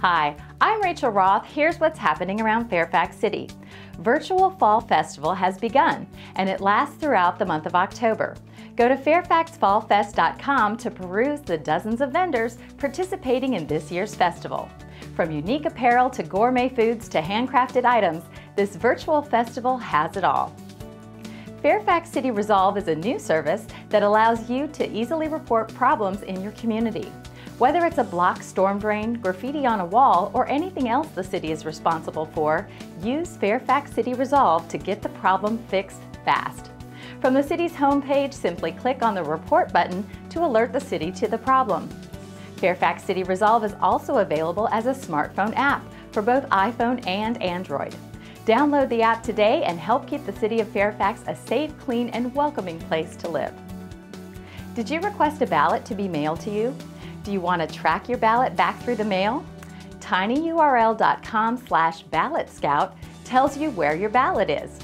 Hi, I'm Rachel Roth. Here's what's happening around Fairfax City. Virtual Fall Festival has begun, and it lasts throughout the month of October. Go to fairfaxfallfest.com to peruse the dozens of vendors participating in this year's festival. From unique apparel to gourmet foods to handcrafted items, this virtual festival has it all. Fairfax City Resolve is a new service that allows you to easily report problems in your community. Whether it's a blocked storm drain, graffiti on a wall, or anything else the city is responsible for, use Fairfax City Resolve to get the problem fixed fast. From the city's homepage, simply click on the Report button to alert the city to the problem. Fairfax City Resolve is also available as a smartphone app for both iPhone and Android. Download the app today and help keep the City of Fairfax a safe, clean, and welcoming place to live. Did you request a ballot to be mailed to you? Do you want to track your ballot back through the mail? tinyurl.com slash ballot scout tells you where your ballot is.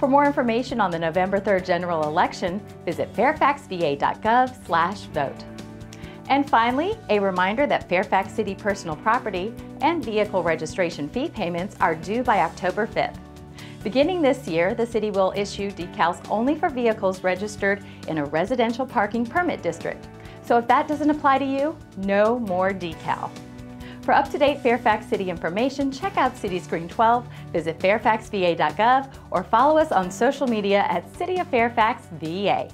For more information on the November 3rd general election, visit fairfaxva.gov slash vote. And finally, a reminder that Fairfax City personal property and vehicle registration fee payments are due by October 5th. Beginning this year, the city will issue decals only for vehicles registered in a residential parking permit district. So if that doesn't apply to you, no more decal. For up-to-date Fairfax City information, check out City Screen 12, visit fairfaxva.gov, or follow us on social media at City of Fairfax VA.